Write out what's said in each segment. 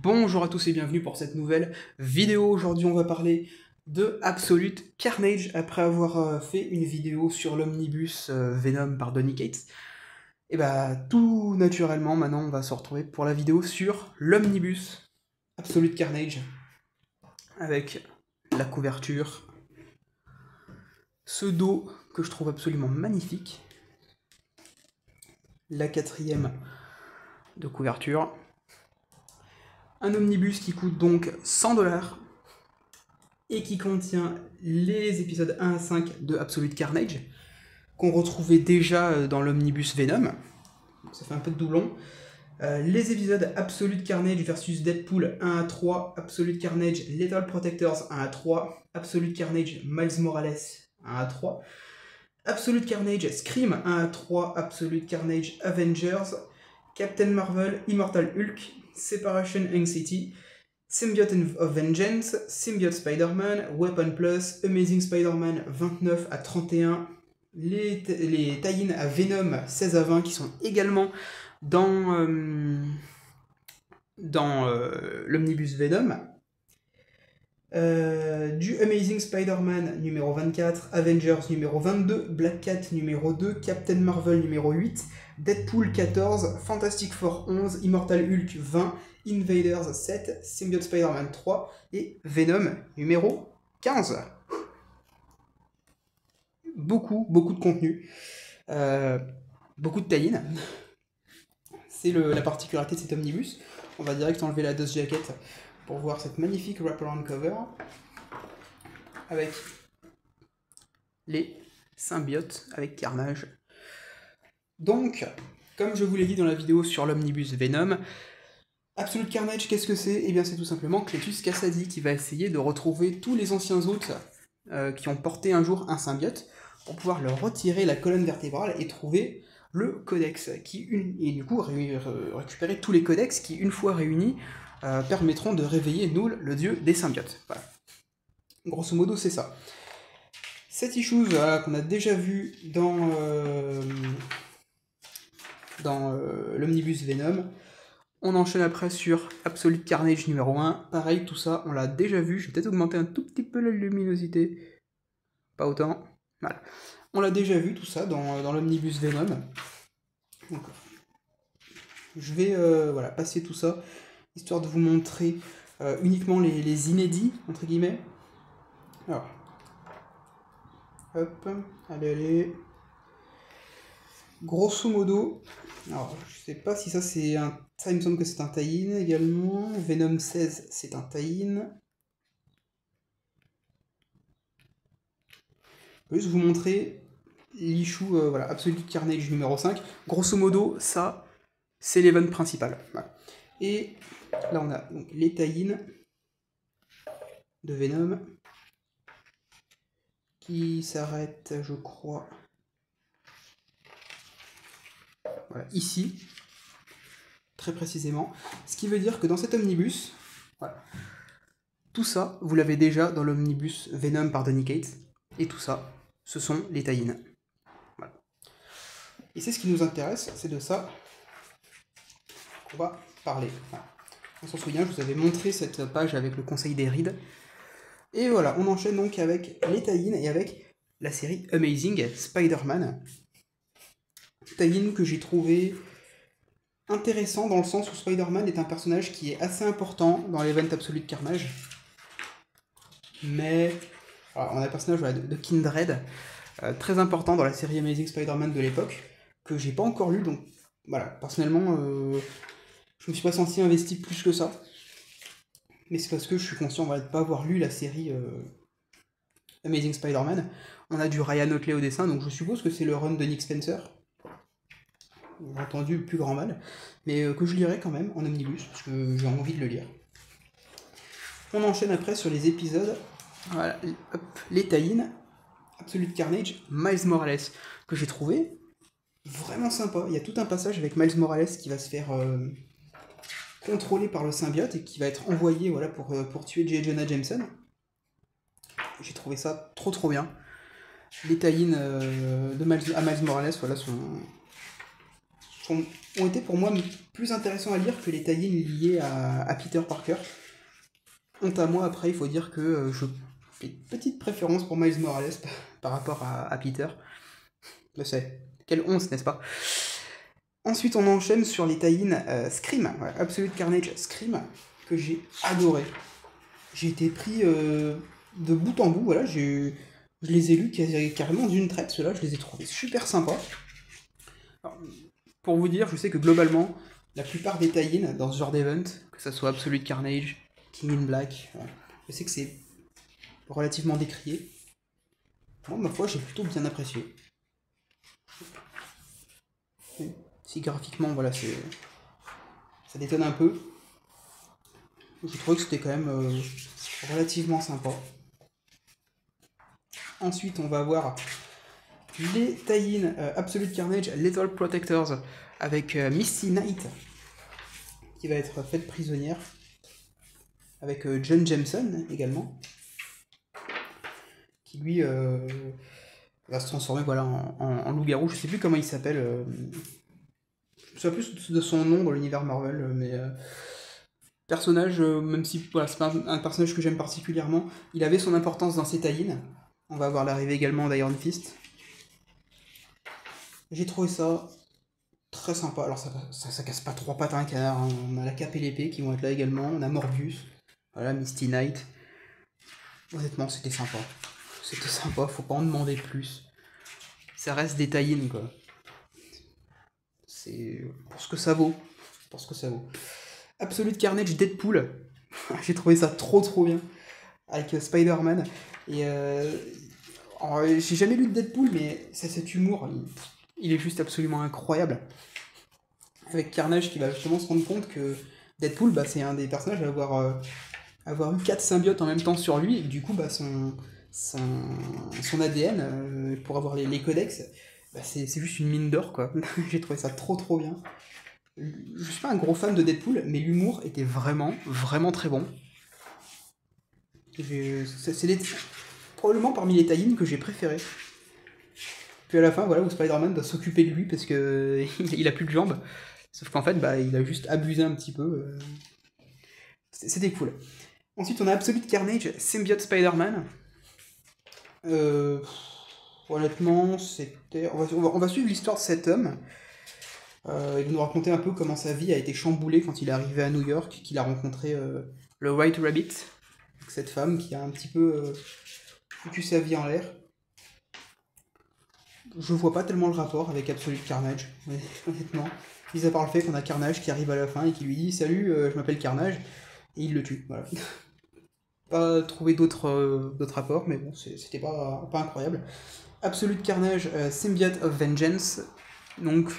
Bonjour à tous et bienvenue pour cette nouvelle vidéo. Aujourd'hui on va parler de Absolute Carnage après avoir euh, fait une vidéo sur l'omnibus euh, Venom par Donny Cates. Et bah tout naturellement maintenant on va se retrouver pour la vidéo sur l'omnibus Absolute Carnage avec la couverture, ce dos que je trouve absolument magnifique, la quatrième de couverture, un omnibus qui coûte donc 100 dollars et qui contient les épisodes 1 à 5 de Absolute Carnage qu'on retrouvait déjà euh, dans l'omnibus Venom. Ça fait un peu de doublon. Euh, les épisodes Absolute Carnage versus Deadpool 1 à 3, Absolute Carnage Lethal Protectors 1 à 3, Absolute Carnage Miles Morales 1 à 3, Absolute Carnage Scream 1 à 3, Absolute Carnage Avengers, Captain Marvel Immortal Hulk Separation Anxiety, Symbiote of Vengeance, Symbiote Spider-Man, Weapon Plus, Amazing Spider-Man 29 à 31, les, les à Venom 16 à 20 qui sont également dans, euh, euh, l'omnibus Venom. Euh, du Amazing Spider-Man numéro 24, Avengers numéro 22, Black Cat numéro 2, Captain Marvel numéro 8, Deadpool 14, Fantastic Four 11, Immortal Hulk 20, Invaders 7, Symbiote Spider-Man 3 et Venom numéro 15. Beaucoup, beaucoup de contenu. Euh, beaucoup de tie C'est la particularité de cet omnibus. On va direct enlever la dust jacket pour voir cette magnifique wraparound cover avec les symbiotes avec Carnage. Donc, comme je vous l'ai dit dans la vidéo sur l'omnibus Venom, Absolute Carnage, qu'est-ce que c'est? Eh bien, c'est tout simplement Cletus Cassady qui va essayer de retrouver tous les anciens hôtes euh, qui ont porté un jour un symbiote pour pouvoir leur retirer la colonne vertébrale et trouver le codex, qui, et du coup récupérer tous les codex qui, une fois réunis, euh, permettront de réveiller Null, le dieu des symbiotes. Voilà. Grosso modo, c'est ça. Cette issue qu'on a déjà vu dans, euh, dans euh, l'Omnibus Venom. On enchaîne après sur Absolute Carnage numéro 1. Pareil, tout ça, on l'a déjà vu. Je vais peut-être augmenter un tout petit peu la luminosité. Pas autant. Voilà. On l'a déjà vu, tout ça, dans, dans l'Omnibus Venom. Je vais voilà, passer tout ça histoire de vous montrer euh, uniquement les, inédits, entre guillemets. Alors, hop, allez, allez. Grosso modo, alors je sais pas si ça c'est un. Ça il me semble que c'est un tie également. Venom 16 c'est un tie-in. Je vais juste vous montrer l'issue, euh, voilà, Absolute Carnage numéro 5. Grosso modo, ça, c'est l'event principal. Et Là, on a donc les taïnes de Venom qui s'arrêtent, je crois, voilà, ici, très précisément. Ce qui veut dire que dans cet omnibus, tout ça, vous l'avez déjà dans l'omnibus Venom par Donny Cates, et tout ça, ce sont les taïnes. Et c'est ce qui nous intéresse, c'est de ça qu'on va parler. On s'en souvient, je vous avais montré cette page avec le conseil des rides. Et voilà, on enchaîne donc avec les tie et avec la série Amazing Spider-Man. Tie que j'ai trouvé intéressant dans le sens où Spider-Man est un personnage qui est assez important dans l'event Absolute Carnage. Mais on a un personnage de, Kindred, euh, très important dans la série Amazing Spider-Man de l'époque, que j'ai pas encore lu, donc voilà, personnellement, euh, je me suis pas senti investi plus que ça. Mais c'est parce que je suis conscient de ne pas avoir lu la série euh, Amazing Spider-Man. On a du Ryan Otley au dessin, donc je suppose que c'est le run de Nick Spencer. Entendu plus grand mal. Mais euh, que je lirai quand même en omnibus, parce que j'ai envie de le lire. On enchaîne après sur les épisodes. Voilà, les tie Absolute Carnage, Miles Morales, que j'ai trouvé vraiment sympa. Il y a tout un passage avec Miles Morales qui va se faire euh, contrôlé par le symbiote et qui va être envoyé voilà, pour, euh, pour tuer J. Jonah Jameson. J'ai trouvé ça trop trop bien. Les tie de Miles, à Miles Morales voilà, sont, ont été pour moi plus intéressants à lire que les tie liés à, Peter Parker. Honte à moi, après, il faut dire que euh, je fais une petite préférence pour Miles Morales par rapport à, Peter. Je sais, quelle honte, n'est-ce pas? Ensuite, on enchaîne sur les tie euh, Scream, Absolute Carnage Scream, que j'ai adoré. J'ai été pris euh, de bout en bout, voilà, je les ai lus carrément d'une traite, ceux-là, je les ai trouvés super sympas. Pour vous dire, je sais que globalement, la plupart des tie dans ce genre d'event, que ce soit Absolute Carnage, King in Black, je sais que c'est relativement décrié. Moi, ma foi, j'ai plutôt bien apprécié. Si graphiquement, voilà, c'est. Ça détonne un peu. Je trouve que c'était quand même euh, relativement sympa. Ensuite, on va avoir les tie euh, Absolute Carnage Lethal Protectors avec euh, Misty Knight qui va être faite prisonnière avec John Jameson également qui lui va se transformer voilà, en, loup-garou. Je sais plus comment il s'appelle. je sais plus de son nom dans l'univers Marvel, mais personnage, euh, même si voilà, c'est pas un, personnage que j'aime particulièrement, il avait son importance dans ses tie On va voir l'arrivée également d'Iron Fist. J'ai trouvé ça très sympa. Alors ça, ça, casse pas trois pattes à un canard. Hein. On a la cape et l'épée qui vont être là également. On a Morbius. Voilà, Misty Knight. Honnêtement, c'était sympa. C'était sympa, faut pas en demander plus. Ça reste des tie quoi. C'est pour ce que ça vaut. Pour ce que ça vaut. Absolute Carnage Deadpool. J'ai trouvé ça trop trop bien. Avec euh, Spider-Man. Et euh, j'ai jamais lu de Deadpool, mais c'est cet humour, est juste absolument incroyable. Avec Carnage qui va justement se rendre compte que Deadpool, bah, c'est un des personnages à avoir, euh, eu quatre symbiotes en même temps sur lui, et du coup, bah, son, ADN, pour avoir les, codex, bah, c'est juste une mine d'or, quoi. J'ai trouvé ça trop trop bien je suis pas un gros fan de Deadpool, mais l'humour était vraiment, vraiment très bon. C'est probablement parmi les tie que j'ai préféré. Puis à la fin, voilà, où Spider-Man doit s'occuper de lui parce que il a plus de jambes. Sauf qu'en fait, bah, il a juste abusé un petit peu. Euh. C'était cool. Ensuite, on a Absolute Carnage, Symbiote Spider-Man. Euh, honnêtement, c'était. On va, suivre l'histoire de cet homme euh, il va nous raconter un peu comment sa vie a été chamboulée quand il est arrivé à New York, qu'il a rencontré le White Rabbit, cette femme qui a un petit peu foutu sa vie en l'air. Je vois pas tellement le rapport avec Absolute Carnage, honnêtement. Mis à part le fait qu'on a Carnage qui arrive à la fin et qui lui dit Salut, je m'appelle Carnage, et il le tue. Voilà. pas trouvé d'autres rapports, mais bon, c'était pas, pas incroyable. Absolute Carnage, Symbiote of Vengeance. Donc,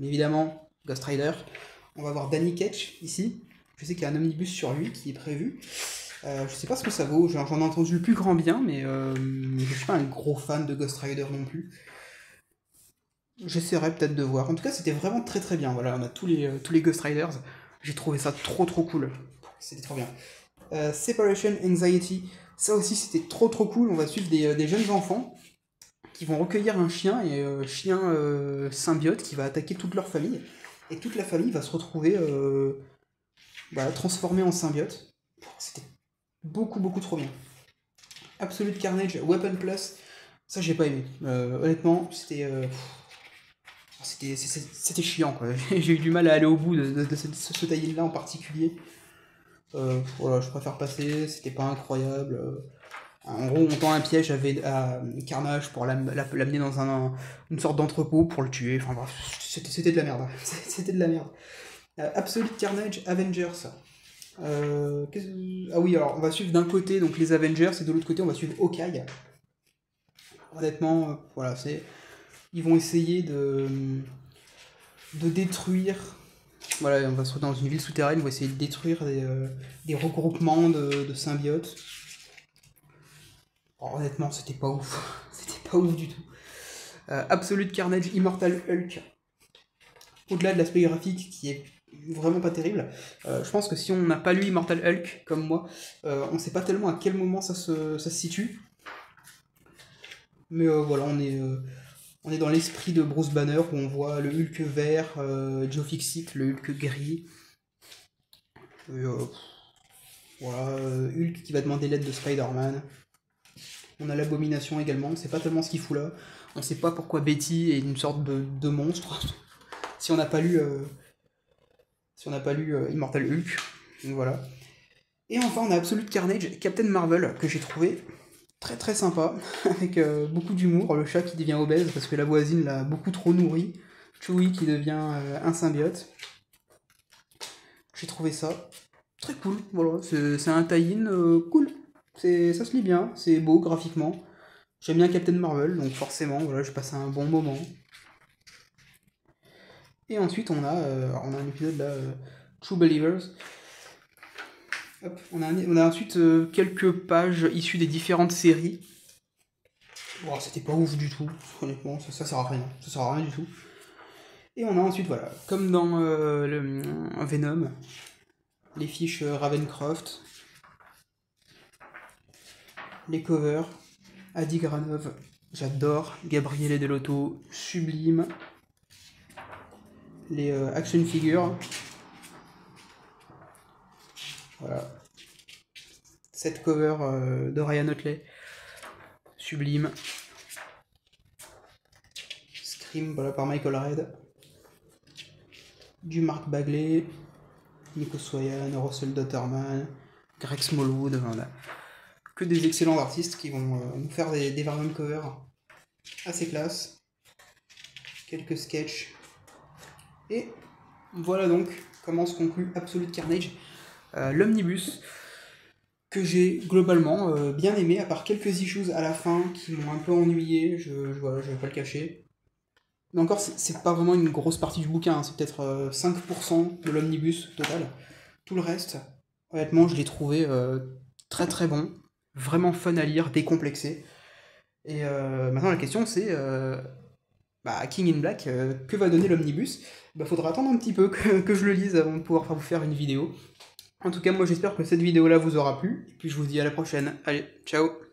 évidemment, Ghost Rider. On va voir Danny Ketch ici. Je sais qu'il y a un omnibus sur lui qui est prévu. Euh, je sais pas ce que ça vaut, j'en ai entendu le plus grand bien, mais euh, je suis pas un gros fan de Ghost Rider non plus. J'essaierai peut-être de voir. En tout cas, c'était vraiment très très bien. Voilà, on a tous les, euh, tous les Ghost Riders. J'ai trouvé ça trop trop cool. C'était trop bien. Euh, Separation Anxiety, ça aussi c'était trop trop cool. On va suivre des, des jeunes enfants qui vont recueillir un chien et chien symbiote qui va attaquer toute leur famille. Et toute la famille va se retrouver bah, transformée en symbiote. C'était beaucoup beaucoup trop bien. Absolute Carnage, Weapon Plus, ça j'ai pas aimé. honnêtement, c'était c'était chiant j'ai eu du mal à aller au bout de, ce, ce là en particulier. voilà, je préfère passer, c'était pas incroyable. En gros, on tend un piège à, Carnage pour l'amener dans un, une sorte d'entrepôt pour le tuer. Enfin c'était de la merde. C'était de la merde. Euh, Absolute Carnage Avengers. Euh, ah oui, alors on va suivre d'un côté donc les Avengers et de l'autre côté on va suivre Hawkeye. Honnêtement, euh, voilà, c'est. Ils vont essayer de. de détruire. Voilà, on va se retrouver dans une ville souterraine, on va essayer de détruire des, regroupements de symbiotes honnêtement, c'était pas ouf. c'était pas ouf du tout. Euh, Absolute Carnage Immortal Hulk. Au-delà de l'aspect graphique qui est vraiment pas terrible, euh, je pense que si on n'a pas lu Immortal Hulk comme moi, euh, on sait pas tellement à quel moment ça se, ça se situe. Mais voilà, on est, On est dans l'esprit de Bruce Banner où on voit le Hulk vert, euh, Joe Fixit, le Hulk gris. Euh, voilà, euh, Hulk qui va demander l'aide de Spider-Man. On a l'abomination également, on sait pas tellement ce qu'il fout là. On sait pas pourquoi Betty est une sorte de, de monstre. si on n'a pas lu. Si on n'a pas lu euh, Immortal Hulk. Voilà. Et enfin, on a Absolute Carnage, Captain Marvel, que j'ai trouvé très très sympa, avec euh, beaucoup d'humour. Le chat qui devient obèse parce que la voisine l'a beaucoup trop nourri. Chewie qui devient euh, un symbiote. J'ai trouvé ça très cool. Voilà, c'est un tie-in cool. Ça se lit bien, c'est beau graphiquement. J'aime bien Captain Marvel, donc forcément, voilà, je passe un bon moment. Et ensuite, on a, euh, on a un épisode là, euh, True Believers. Hop, on, a, on a ensuite euh, quelques pages issues des différentes séries. Bon, c'était pas ouf du tout, honnêtement, ça, sert à rien, ça sert à rien du tout. Et on a ensuite, voilà, comme dans Venom, les fiches Ravencroft, les covers, Adi Granov, j'adore, Gabriele Delotto, sublime, les euh, action figures, voilà, cette cover euh, de Ryan Otley, sublime, Scream voilà, par Michael Red, du Mark Bagley, Nico Swayan, Russell Dotterman, Greg Smallwood, voilà. Que des excellents artistes qui vont euh, nous faire des, des covers assez classe. Quelques sketchs. Et voilà donc comment se conclut Absolute Carnage, euh, l'omnibus que j'ai globalement euh, bien aimé, à part quelques issues à la fin qui m'ont un peu ennuyé, je, je, voilà, je vais pas le cacher. Mais encore, c'est pas vraiment une grosse partie du bouquin, hein, c'est peut-être euh, 5% de l'omnibus total. Tout le reste, honnêtement, je l'ai trouvé euh, très très bon, vraiment fun à lire, décomplexé. Et euh, maintenant, la question c'est euh, bah, King in Black, euh, que va donner l'omnibus? Bah, faudra attendre un petit peu que, que je le lise avant de pouvoir vous faire une vidéo. En tout cas, moi j'espère que cette vidéo là vous aura plu, et puis je vous dis à la prochaine. Allez, ciao